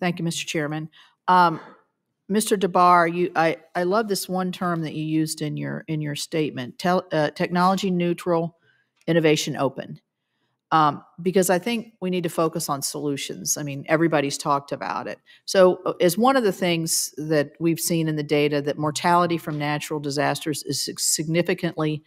Thank you, Mr. Chairman. Um, Mr. Dabbar, you, I, I love this one term that you used in your, in your statement, tel, uh, technology neutral, innovation open. Um, because I think we need to focus on solutions. I mean, everybody's talked about it. So, uh, as one of the things that we've seen in the data, that mortality from natural disasters is significantly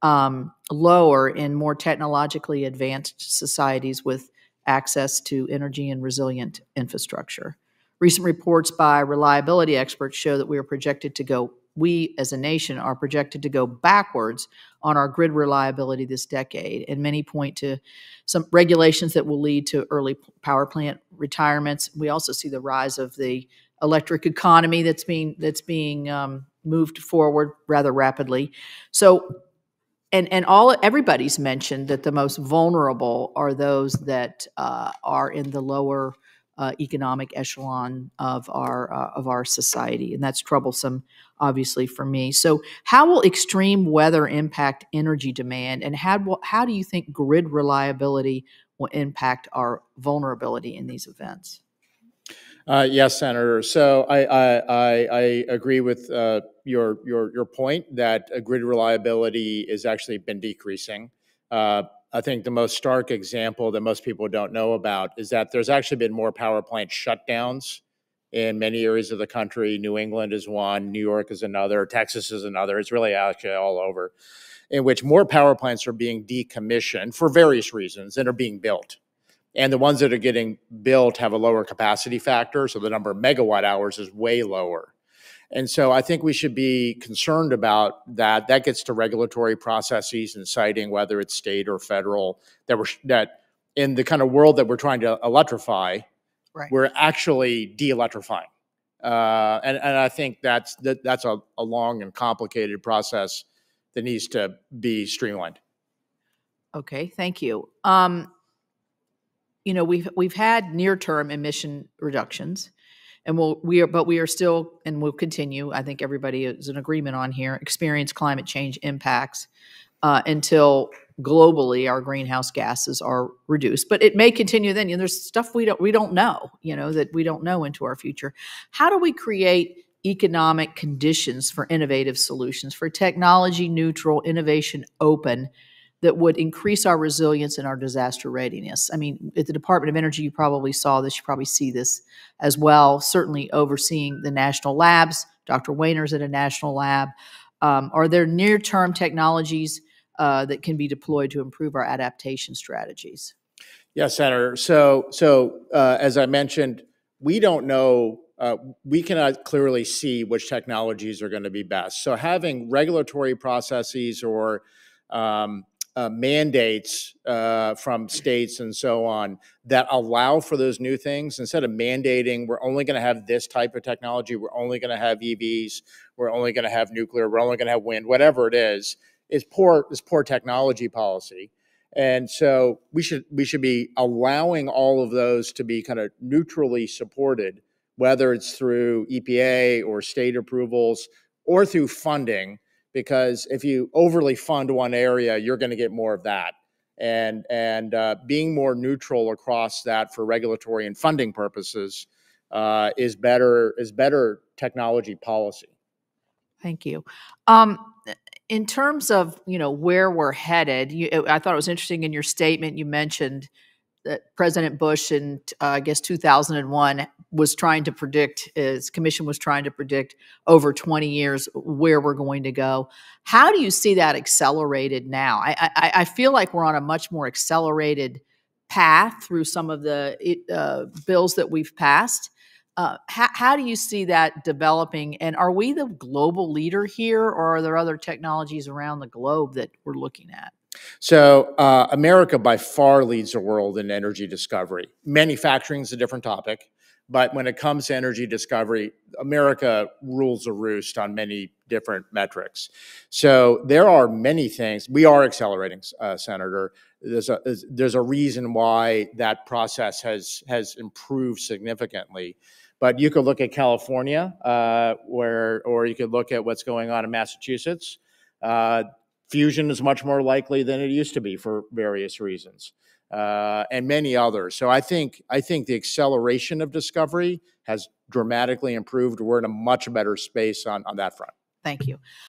um, lower in more technologically advanced societies with access to energy and resilient infrastructure. Recent reports by reliability experts show that we are projected to go, we as a nation are projected to go backwards on our grid reliability this decade. And many point to some regulations that will lead to early power plant retirements. We also see the rise of the electric economy that's being that's being um, moved forward rather rapidly. So and and all everybody's mentioned that the most vulnerable are those that uh, are in the lower uh, economic echelon of our uh, of our society, and that's troublesome, obviously for me. So, how will extreme weather impact energy demand, and how how do you think grid reliability will impact our vulnerability in these events? Uh, yes, Senator. So I, I, I, I agree with uh, your, your, your point that uh, grid reliability has actually been decreasing. Uh, I think the most stark example that most people don't know about is that there's actually been more power plant shutdowns in many areas of the country. New England is one, New York is another, Texas is another. It's really actually all over, in which more power plants are being decommissioned for various reasons and are being built. And the ones that are getting built have a lower capacity factor, so the number of megawatt hours is way lower. And so I think we should be concerned about that. That gets to regulatory processes and siting, whether it's state or federal, that we're that in the kind of world that we're trying to electrify, Right. we're actually de-electrifying. Uh, and, and I think that's that, that's a, a long and complicated process that needs to be streamlined. Okay, thank you. Um, you know, we've we've had near-term emission reductions, and we'll we are, but we are still and we'll continue. I think everybody is in agreement on here. Experience climate change impacts uh, until globally our greenhouse gases are reduced. But it may continue. Then you know, there's stuff we don't we don't know. You know that we don't know into our future. How do we create economic conditions for innovative solutions for technology neutral innovation open that would increase our resilience and our disaster readiness. I mean, at the Department of Energy, you probably saw this, you probably see this as well, certainly overseeing the national labs. Dr. Wehner's at a national lab. Um, are there near term technologies uh, that can be deployed to improve our adaptation strategies? Yes, Senator. So, so uh, as I mentioned, we don't know, uh, we cannot clearly see which technologies are going to be best. So, having regulatory processes or um, uh, mandates uh, from states and so on that allow for those new things. Instead of mandating we're only going to have this type of technology we're only going to have evs we're only going to have nuclear we're only going to have wind whatever it is is poor is poor technology policy. And so we should we should be allowing all of those to be kind of neutrally supported whether it's through epa or state approvals or through funding because if you overly fund one area, you're going to get more of that. And and uh, being more neutral across that for regulatory and funding purposes uh, is better is better technology policy. Thank you. Um, in terms of you know where we're headed, you, I thought it was interesting in your statement you mentioned that President Bush in uh, I guess 2001 was trying to predict, his commission was trying to predict over 20 years where we're going to go. How do you see that accelerated now? I, I, I feel like we're on a much more accelerated path through some of the uh, bills that we've passed. Uh, how, how do you see that developing? And are we the global leader here, or are there other technologies around the globe that we're looking at? So, uh, America by far leads the world in energy discovery. Manufacturing is a different topic, but when it comes to energy discovery, America rules the roost on many different metrics. So, there are many things. We are accelerating, uh, Senator. There's a, there's a reason why that process has, has improved significantly. But you could look at California, uh, where, or you could look at what's going on in Massachusetts. Uh, fusion is much more likely than it used to be for various reasons. uh, and many others. So I think, I think the acceleration of discovery has dramatically improved. We're in a much better space on, on that front. Thank you.